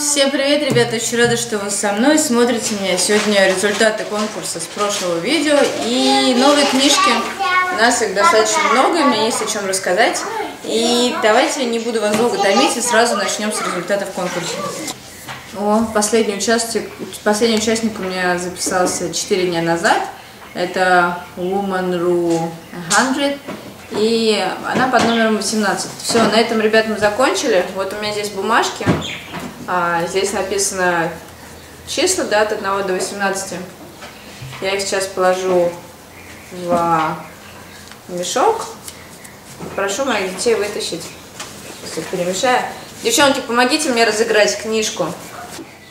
Всем привет, ребята! Очень рада, что вы со мной смотрите меня. Сегодня результаты конкурса с прошлого видео и новые книжки. У нас их достаточно много, мне есть о чем рассказать. И давайте не буду вас долго томить и сразу начнем с результатов конкурса. О, последний участник, последний участник у меня записался 4 дня назад. Это Woman.ru 100. И она под номером 18. Все, на этом, ребят, мы закончили. Вот у меня здесь бумажки. А, здесь написано числа, да, от 1 до 18. Я их сейчас положу в мешок. Прошу моих детей вытащить. Сейчас перемешаю. Девчонки, помогите мне разыграть книжку.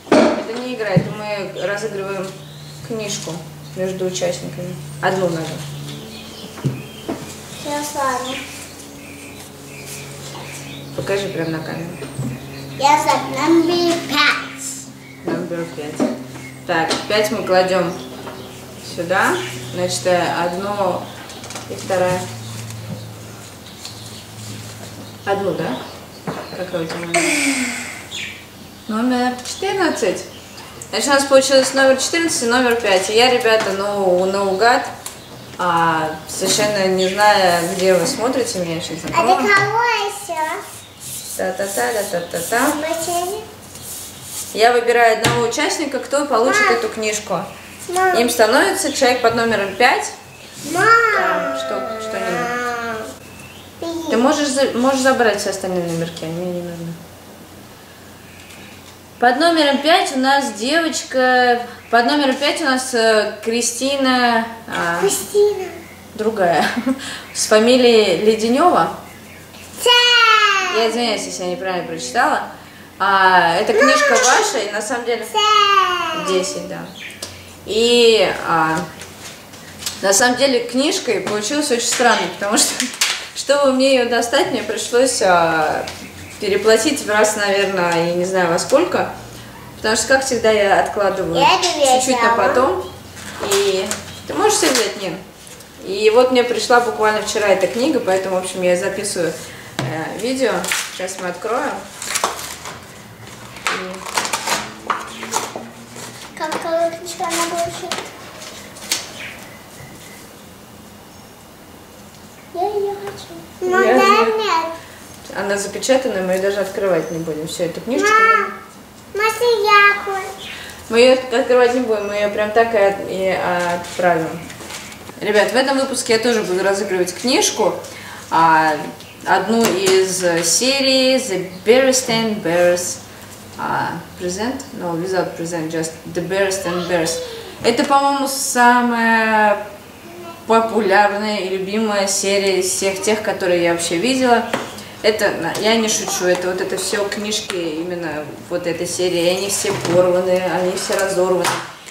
Это не игра, это мы разыгрываем книжку между участниками. Одну надо. Я с вами. Покажи прямо на камеру. Я за номер пять. Номер пять. Так, пять мы кладем сюда. Значит, э, одно и вторая. Одну, да? Какой у тебя номер? Номер 14. Значит, у нас получилось номер 14 и номер 5. И я, ребята, ну, наугад, а, совершенно не зная, где вы смотрите меня, сейчас А ты кого еще? Та-та-та-та-та-та. Машине? Я выбираю одного участника, кто получит Мам. эту книжку. Мам. Им становится человек под номером 5. Мам. Что, что не Мам. Ты можешь, за- можешь забрать все остальные номерки, они мне не нужны. Под номером 5 у нас девочка... Под номером 5 у нас э, Кристина, а, Кристина. другая, с фамилией Леденева. Я извиняюсь, если я неправильно прочитала. А, эта книжка ваша, и на самом деле... Цэ. 10, да. И а, на самом деле книжкой получилось очень странно, потому что, чтобы мне ее достать, мне пришлось а, переплатить в раз, наверное, я не знаю во сколько. Потому что, как всегда, я откладываю это чуть-чуть на потом. И ты можешь себе взять, Нин? И вот мне пришла буквально вчера эта книга, поэтому, в общем, я записываю видео. Сейчас мы откроем. И Какая книжка она будет? Я ее хочу. Ну, Я знаю. нет. Она запечатанная, мы ее даже открывать не будем. Все, эту книжечку Мам. Маша, я хочу. мы ее открывать не будем, мы ее прям так и отправим. Ребят, в этом выпуске я тоже буду разыгрывать книжку. а, одну из серий The Berenstain Bears а, Present, no, without present, just The Berenstain Bears. Это, по-моему, самая популярная и любимая серия из всех тех, которые я вообще видела. Это, я не шучу, это вот это все книжки именно вот этой серии, они все порваны, они все разорваны.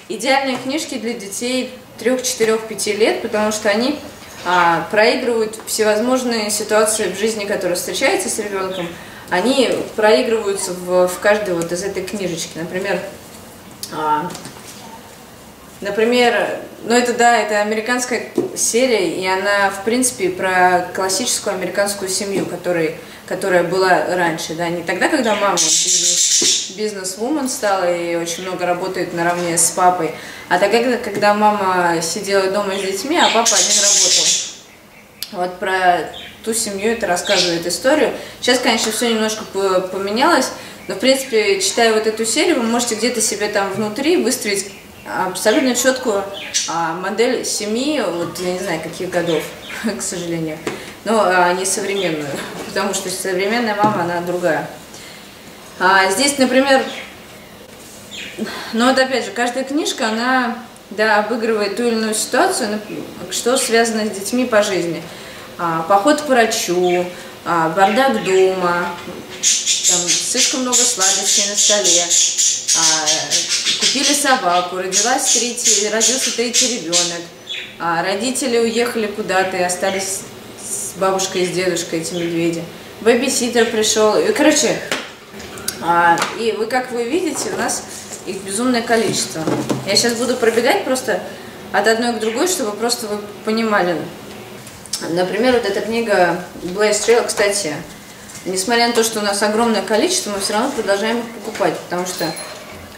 Идеальные книжки для детей 3, 4, 5 лет, потому что они а, проигрывают всевозможные ситуации в жизни, которые встречаются с ребенком, они проигрываются в, в каждой вот из этой книжечки. Например, а, Например, ну это да, это американская серия, и она, в принципе, про классическую американскую семью, которой, которая была раньше, да, не тогда, когда мама бизнес, бизнес-вумен стала и очень много работает наравне с папой, а тогда, когда, мама сидела дома с детьми, а папа один работал. Вот про ту семью это рассказывает историю. Сейчас, конечно, все немножко по- поменялось, но, в принципе, читая вот эту серию, вы можете где-то себе там внутри выстроить абсолютно четкую а, модель семьи, вот я не знаю, каких годов, к сожалению, но а, не современную, потому что современная мама, она другая. А, здесь, например, но вот опять же, каждая книжка, она да, обыгрывает ту или иную ситуацию, что связано с детьми по жизни. А, поход к врачу, а, бардак дома, там, слишком много сладостей на столе, а, купили собаку, родилась третий, родился третий ребенок, а, родители уехали куда-то и остались с бабушкой и с дедушкой, эти медведи. Бэбиситер пришел. И, короче, а, и вы, как вы видите, у нас их безумное количество. Я сейчас буду пробегать просто от одной к другой, чтобы просто вы понимали. Например, вот эта книга Blaze Trail, кстати, несмотря на то, что у нас огромное количество, мы все равно продолжаем их покупать, потому что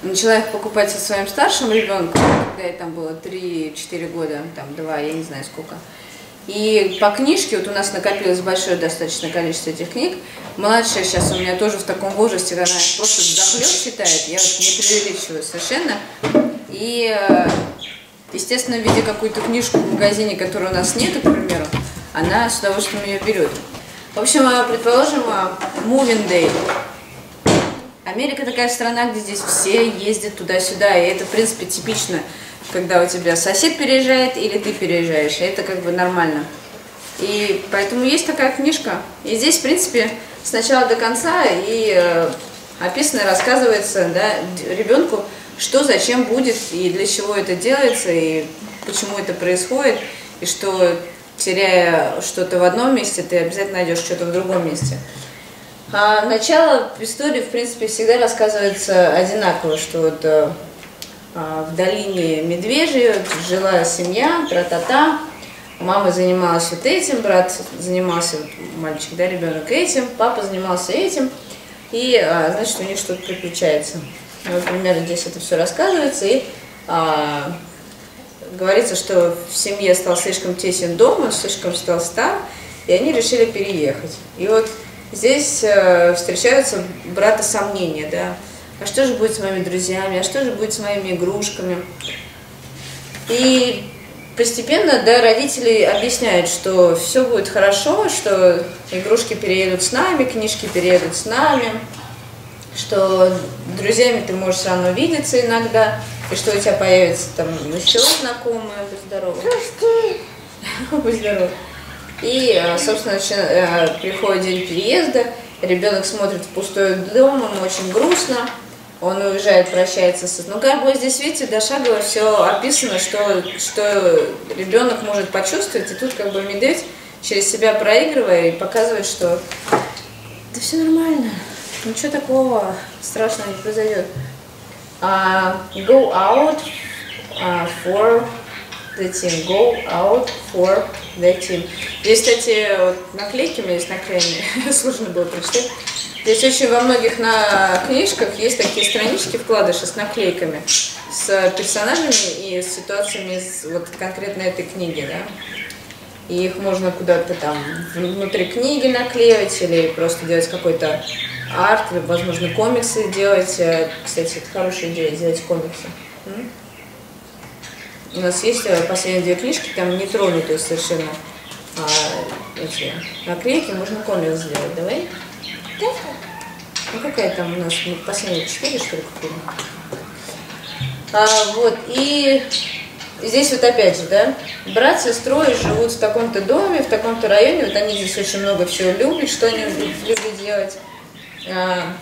начала их покупать со своим старшим ребенком, когда ей там было 3-4 года, там 2, я не знаю сколько. И по книжке, вот у нас накопилось большое достаточно количество этих книг. Младшая сейчас у меня тоже в таком возрасте, когда она просто захлеб читает, я вот не преувеличиваю совершенно. И, э, естественно, видя какую-то книжку в магазине, которой у нас нет, к примеру, она с удовольствием ее берет. В общем, э, предположим, э, Moving. Америка такая страна, где здесь все ездят туда-сюда, и это, в принципе, типично, когда у тебя сосед переезжает или ты переезжаешь, и это как бы нормально. И поэтому есть такая книжка, и здесь, в принципе, с начала до конца и э, описано, рассказывается да, ребенку, что зачем будет, и для чего это делается, и почему это происходит, и что теряя что-то в одном месте, ты обязательно найдешь что-то в другом месте. А начало истории, в принципе, всегда рассказывается одинаково, что вот а, в долине Медвежьей жила семья, тра-та-та, мама занималась вот этим, брат занимался, вот, мальчик, да, ребенок этим, папа занимался этим, и, а, значит, у них что-то приключается. Вот, примерно здесь это все рассказывается, и а, говорится, что в семье стал слишком тесен дом, он слишком стал стар, и они решили переехать. И вот здесь э, встречаются брата сомнения, да, а что же будет с моими друзьями, а что же будет с моими игрушками. И постепенно, да, родители объясняют, что все будет хорошо, что игрушки переедут с нами, книжки переедут с нами, что друзьями ты можешь все равно видеться иногда, и что у тебя появится там еще знакомые, будь здоров. Будь здоров. И, э, собственно, э, приходит день переезда, ребенок смотрит в пустой дом, ему очень грустно, он уезжает, прощается с... Ну, как бы здесь, видите, дошагово все описано, что, что ребенок может почувствовать, и тут как бы медведь через себя проигрывая и показывает, что да все нормально, ничего такого страшного не произойдет. Uh, go out uh, for the team. Go out for the team. Здесь, кстати, вот наклейки у меня есть наклеены, сложно было прочитать. Здесь очень во многих на книжках есть такие странички, вкладыши с наклейками, с персонажами и с ситуациями из вот конкретно этой книги, да. И их можно куда-то там внутри книги наклеивать или просто делать какой-то арт, или, возможно, комиксы делать. Э, кстати, это хорошая идея, делать комиксы. У нас есть э, последние две книжки, там не тронутые совершенно а, эти наклейки, можно комикс сделать. Давай? Ну какая там у нас последняя четыре, что ли, купили? А, вот, и здесь вот опять же, да, брат с живут в таком-то доме, в таком-то районе, вот они здесь очень много всего любят, что они любят делать. А,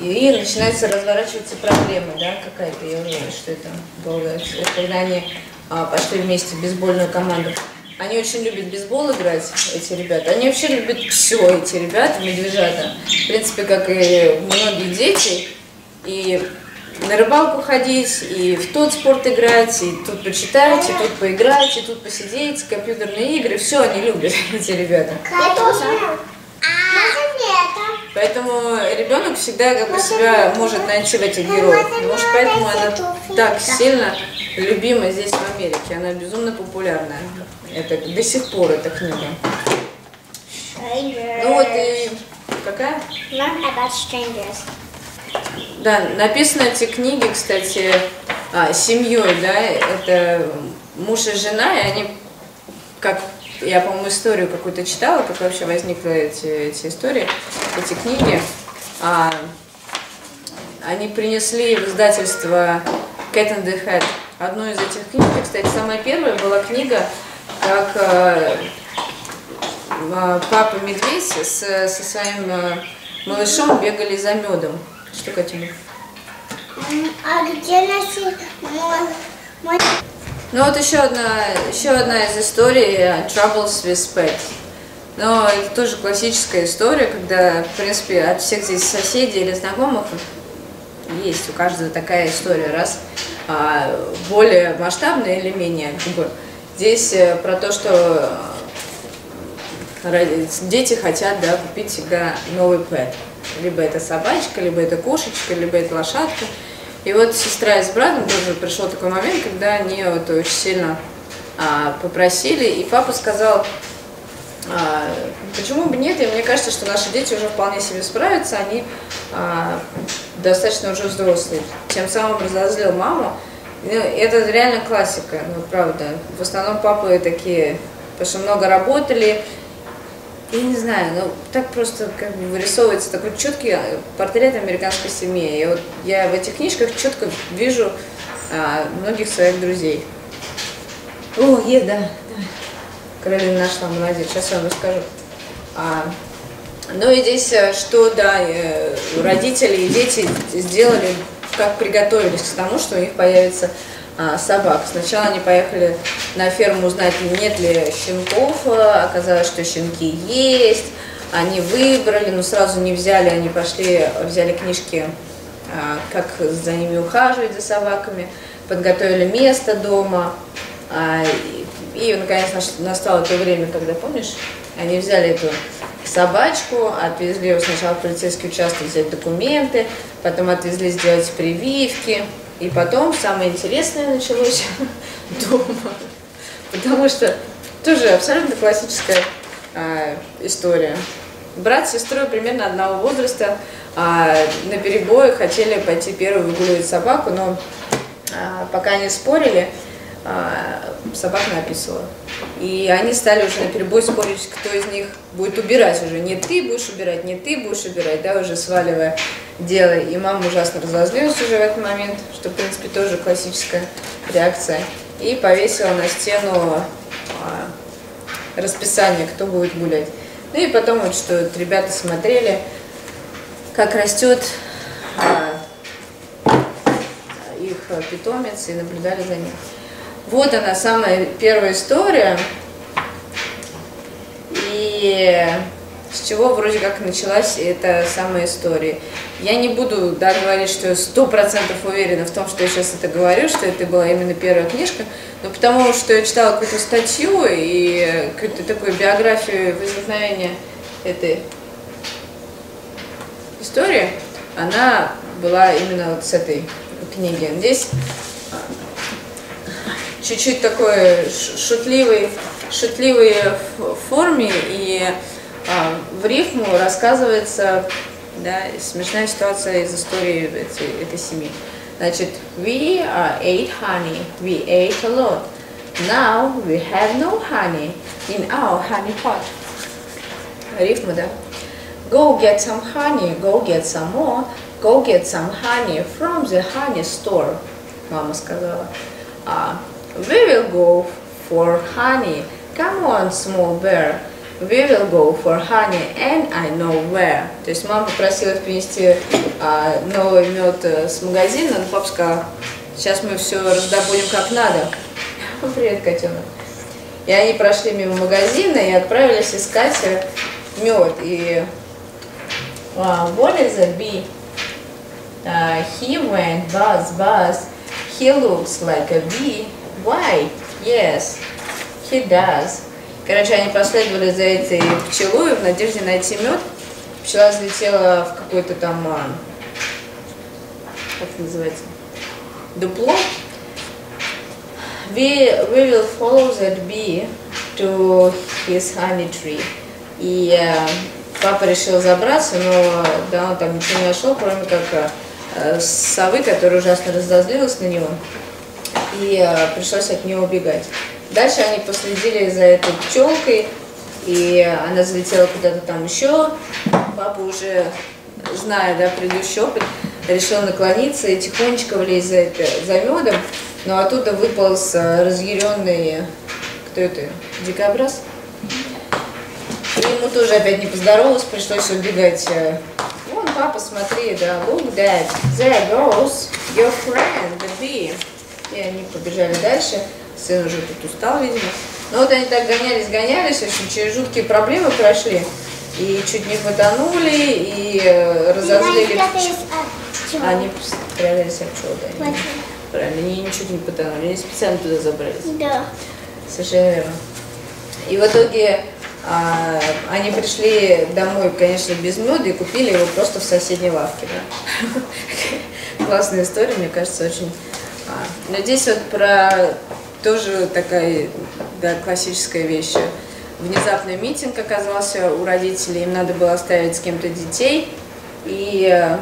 и начинается разворачиваться проблема, да, какая-то, я уверена, что это было, когда они а, пошли вместе в бейсбольную команду. Они очень любят бейсбол играть, эти ребята. Они вообще любят все, эти ребята, медвежата. В принципе, как и многие дети. И на рыбалку ходить, и в тот спорт играть, и тут почитать, и тут поиграть, и тут посидеть, компьютерные игры. Все они любят, эти ребята. Я тоже. Поэтому ребенок всегда как бы себя может найти в этих героях. Может, поэтому она так сильно любима здесь, в Америке. Она безумно популярная. Это до сих пор эта книга. Ну вот и какая? Learn about strangers. Да, написаны эти книги, кстати, а, семьей, да, это муж и жена, и они, как я, по-моему, историю какую-то читала, как вообще возникли эти, эти истории, эти книги. А, они принесли в издательство Cat and the Hat одну из этих книг. Кстати, самая первая была книга, как э, папа медведь с, со своим э, малышом бегали за медом. Что, Катя? М, А где наши мой, мой... Ну вот еще одна, еще одна из историй э, Troubles with Pets. Но это тоже классическая история, когда, в принципе, от всех здесь соседей или знакомых есть у каждого такая история, раз а, более масштабная или менее. Как бы. Здесь э, про то, что ради- дети хотят, да, купить всегда новый пэт. Либо это собачка, либо это кошечка, либо это лошадка. И вот сестра с братом тоже пришел такой момент, когда они вот очень сильно а, попросили, и папа сказал, а, почему бы нет, и мне кажется, что наши дети уже вполне себе справятся, они а, достаточно уже взрослые. Тем самым разозлил маму. Ну, Это реально классика, ну правда. В основном папы такие, потому что много работали. Я не знаю, ну так просто как бы вырисовывается такой четкий а, портрет американской семьи. И вот я в этих книжках четко вижу а, многих своих друзей. О, е, да, да. Каролина нашла, молодец, сейчас я вам расскажу. А, ну и здесь, э, что, да, э, родители и дети сделали, как приготовились к тому, что у них появится а, собак. Сначала они поехали на ферму узнать, нет ли щенков, а, оказалось, что щенки есть, они выбрали, но сразу не взяли, они пошли, взяли книжки, а, как за ними ухаживать, за собаками, подготовили место дома, а, и, и, наконец настало то время, когда, помнишь, они взяли эту собачку, отвезли ее сначала в полицейский участок взять документы, потом отвезли сделать прививки, и потом самое интересное началось дома, потому что тоже абсолютно классическая а, история. Брат с сестрой примерно одного возраста а, на перебой хотели пойти первый выгуливать собаку, но а, пока они спорили, а, собака написала. И они стали уже на перебой спорить, кто из них будет убирать уже. Не ты будешь убирать, не ты будешь убирать, да, уже сваливая дело. И мама ужасно разозлилась уже в этот момент, что, в принципе, тоже классическая реакция. И повесила на стену а, расписание, кто будет гулять. Ну и потом вот, что вот ребята смотрели, как растет а, их питомец и наблюдали за ним. Вот она, самая первая история. И с чего вроде как началась эта самая история. Я не буду да, говорить, что я сто процентов уверена в том, что я сейчас это говорю, что это была именно первая книжка, но потому что я читала какую-то статью и какую-то такую биографию возникновения этой истории, она была именно вот с этой книги. Здесь чуть-чуть такой шутливой ф- форме и а, в рифму рассказывается да, смешная ситуация из истории этой, этой семьи. Значит, we uh, ate honey, we ate a lot. Now we have no honey in our honey pot. Рифма, да? Go get some honey, go get some more, go get some honey from the honey store, мама сказала. А, we will go for honey. Come on, small bear. We will go for honey and I know where. То есть мама попросила принести а, новый мед э, с магазина, но папа сказал, сейчас мы все раздобудем как надо. Привет, котенок. И они прошли мимо магазина и отправились искать э, мед. И uh, what is a bee? Uh, he went buzz buzz. He looks like a bee. Why? Yes, he does. Короче, они последовали за этой пчелой в надежде найти мед. Пчела взлетела в какой-то там, а, как это называется, дупло. We, we will follow that bee to his honey tree. И э, папа решил забраться, но да, он там ничего не нашел, кроме как э, совы, которая ужасно разозлилась на него. И э, пришлось от нее убегать. Дальше они последили за этой пчелкой, и она залетела куда-то там еще. Папа уже, зная да, предыдущий опыт, решил наклониться и тихонечко влезть за, это, за медом, но оттуда выполз э, разъяренный, кто это, дикобраз? И ему тоже опять не поздоровалось, пришлось убегать. э, Вон, папа, смотри, да, look that, there goes your friend, the bee. И они побежали дальше. Сын уже тут устал, видимо. Но вот они так гонялись, гонялись, в общем, через жуткие проблемы прошли. И чуть не потонули, и э, разозлили Они спрятались от пчел, да. Правильно, они ничуть не потонули, они специально туда забрались. Да. Совершенно верно. И в итоге А, они пришли домой, конечно, без меда и купили его просто в соседней лавке. Да? Классная история, мне кажется, очень... А, но здесь вот про тоже такая да, классическая вещь. Внезапный митинг оказался у родителей, им надо было оставить с кем-то детей, и э,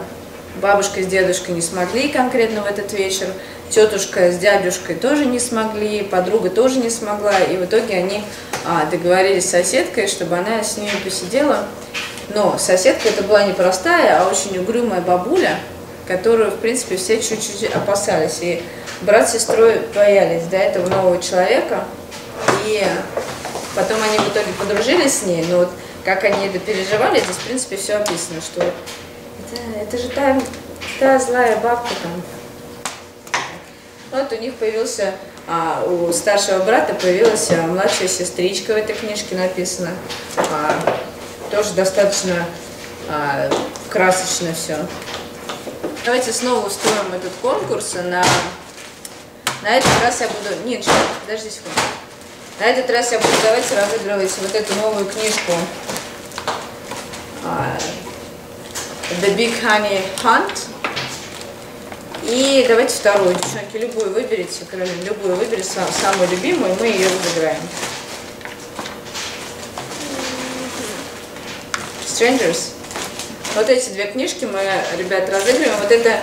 бабушка с дедушкой не смогли конкретно в этот вечер, тетушка с дядюшкой тоже не смогли, подруга тоже не смогла, и в итоге они а, договорились с соседкой, чтобы она с ними посидела. Но соседка это была не простая, а очень угрюмая бабуля, которую, в принципе, все чуть-чуть опасались. И брат с сестрой боялись до этого нового человека. И потом они в итоге подружились с ней. Но вот как они это переживали, здесь, в принципе, все описано, что это, это же та, та злая бабка там. Вот у них появился а у старшего брата появилась а, младшая сестричка в этой книжке написано. А, тоже достаточно а, красочно все. Давайте снова устроим этот конкурс. На, на этот раз я буду... Нет, сейчас, подожди секунду. На этот раз я буду давайте разыгрывать вот эту новую книжку а, The Big Honey Hunt. И давайте вторую, девчонки, любую выберите, Каролина, любую выберите, самую любимую, мы ее разыграем. Strangers. Вот эти две книжки мы, ребят, разыгрываем. Вот это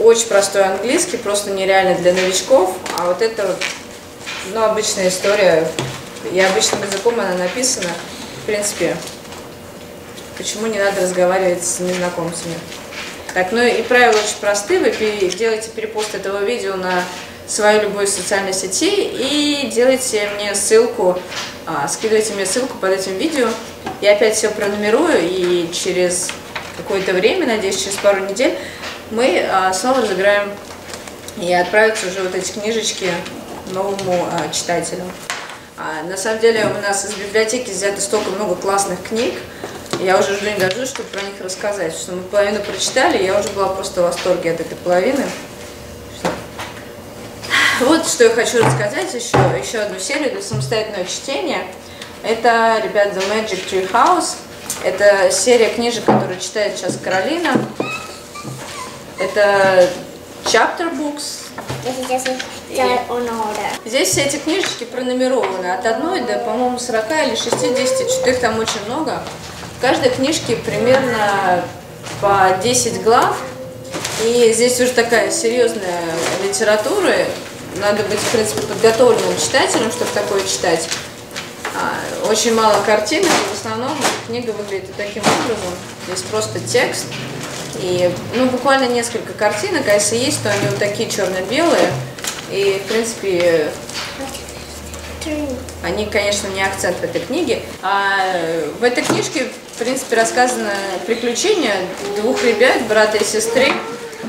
очень простой английский, просто нереально для новичков, а вот это, ну, обычная история, и обычным языком она написана. В принципе, почему не надо разговаривать с незнакомцами. Так, ну и правила очень простые. Вы делаете перепост этого видео на свою любую социальной сети и делайте мне ссылку, а, скидывайте мне ссылку под этим видео. Я опять все пронумерую и через какое-то время, надеюсь, через пару недель, мы а, снова разыграем и отправятся уже вот эти книжечки новому а, читателю. А, на самом деле у нас из библиотеки взято столько много классных книг, я уже жду не дождусь, чтобы про них рассказать. Что мы половину прочитали, я уже была просто в восторге от этой половины. Вот что я хочу рассказать еще, еще одну серию для самостоятельного чтения. Это, ребят, The Magic Tree House. Это серия книжек, которую читает сейчас Каролина. Это chapter books. И здесь все эти книжечки пронумерованы от одной до, по-моему, 40 или 60, что их там очень много. В каждой книжке примерно по 10 глав. И здесь уже такая серьезная литература. Надо быть, в принципе, подготовленным читателем, чтобы такое читать. А, очень мало картинок, в основном книга выглядит таким образом. Здесь просто текст. И, ну, буквально несколько картинок, а если есть, то они вот такие черно-белые. И, в принципе, они, конечно, не акцент в этой книге. А в этой книжке, в принципе, рассказано приключения двух ребят, брата и сестры.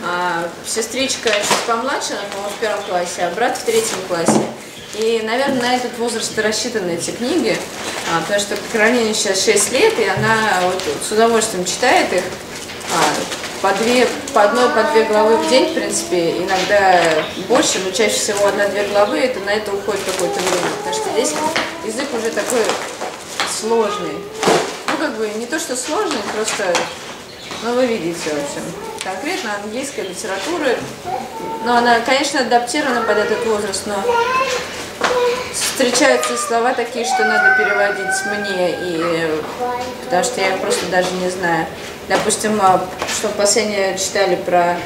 А, сестричка чуть помладше, она, по-моему, в первом классе, а брат в третьем классе. И, наверное, на этот возраст и рассчитаны эти книги, а, потому что Каролине сейчас 6 лет, и она вот, с удовольствием читает их. А, по, две, по одной, по две главы в день, в принципе, иногда больше, но чаще всего одна-две главы, это на это уходит какое-то время, потому что здесь язык уже такой сложный. Ну, как бы, не то, что сложный, просто, ну, вы видите, в общем. Конкретно английская литература, но она, конечно, адаптирована под этот возраст, но встречаются слова такие, что надо переводить мне, и, потому что я просто даже не знаю. Допустим, а, что последнее читали про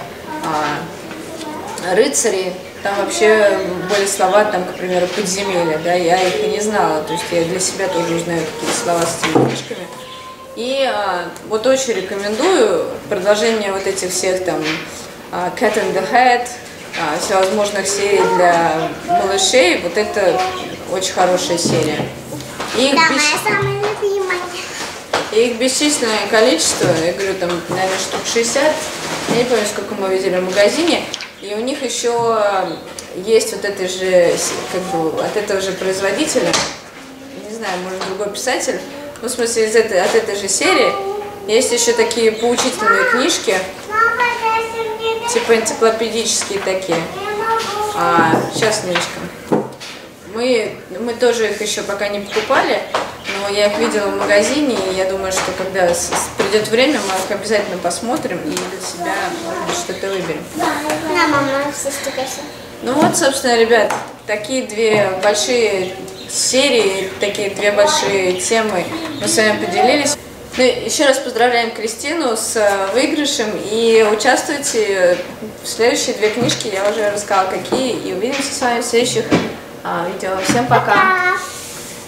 а, рыцарей, там вообще были слова, там, к примеру, подземелья, да, я их и не знала, то есть я для себя тоже узнаю какие-то слова с этими книжками. И а, вот очень рекомендую продолжение вот этих всех там а, Cat in the Head, а, всевозможных серий для малышей. Вот это очень хорошая серия. И их, да, бес... моя самая любимая. И их бесчисленное количество, я говорю, там, наверное, штук 60. Я не помню, сколько мы видели в магазине. И у них еще есть вот это же, как бы, от этого же производителя, не знаю, может, другой писатель, ну, в смысле, из этой, от этой же серии, есть еще такие поучительные книжки, типа энциклопедические такие. А, сейчас, Ниночка. Мы, мы тоже их еще пока не покупали, но я их видела в магазине, и я думаю, что когда придет время, мы их обязательно посмотрим и для себя, что-то выберем. На, мама, все стикерсы. Ну вот, собственно, ребят, такие две большие серии, такие две большие темы мы с вами поделились. Ну, еще раз поздравляем Кристину с э, выигрышем и участвуйте в следующие две книжки, я уже рассказала какие, и увидимся с вами в следующих а, видео. Всем пока! Пока.